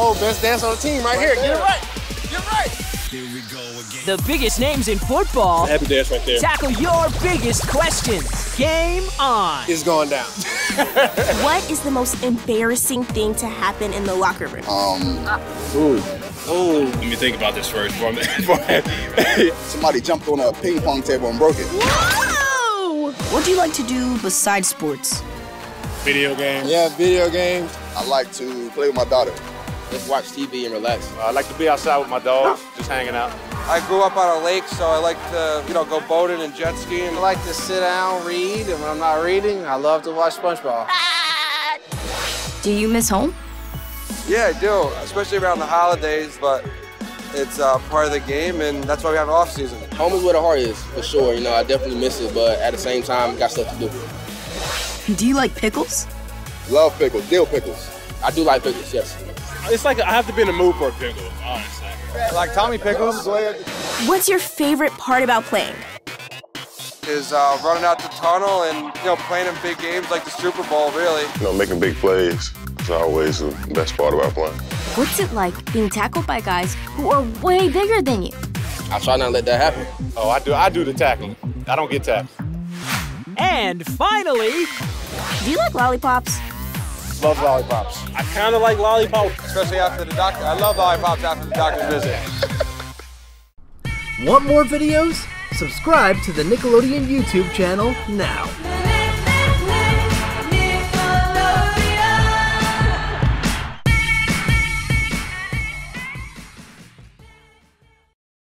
Oh, best dance on the team right, here. Get it right. Get it right. Here we go again. The biggest names in football Happy dance right there. tackle your biggest questions. Game on. It's going down. What is the most embarrassing thing to happen in the locker room? Um. Ooh. Let me think about this first. before I'm- Somebody jumped on a ping pong table and broke it. Whoa! What do you like to do besides sports? Video games. Yeah, video games. I like to play with my daughter. Just watch TV and relax. I like to be outside with my dogs, just hanging out. I grew up on a lake, so I like to, you know, go boating and jet skiing. I like to sit down, read, and when I'm not reading, I love to watch SpongeBob. Do you miss home? Yeah, I do, especially around the holidays, but it's uh, part of the game, and that's why we have an off season. Home is where the heart is, for sure. You know, I definitely miss it, but at the same time, got stuff to do. Do you like pickles? Love pickles, dill pickles. I do like pickles, yes. It's like I have to be in the mood for a pickle, honestly. Like Tommy Pickles What's your favorite part about playing? is uh, running out the tunnel and, you know, playing in big games like the Super Bowl, really. You know, making big plays is always the best part about playing. What's it like being tackled by guys who are way bigger than you? I try not to let that happen. Oh, I do. I do the tackling. I don't get tackled. And finally, Do you like lollipops? Love lollipops. I kind of like lollipops. Especially after the doctor. I love lollipops after the doctor's visit. Want more videos? Subscribe to the Nickelodeon YouTube channel now.